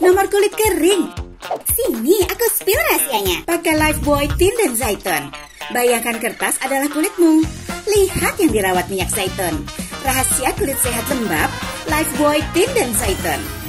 Nomor kulit kering. Sini, aku spill rahasianya. Pakai Lifebuoy Tin dan Zaitun. Bayangkan kertas adalah kulitmu. Lihat yang dirawat minyak zaitun. Rahasia kulit sehat lembab, Lifebuoy Tin dan Zaitun.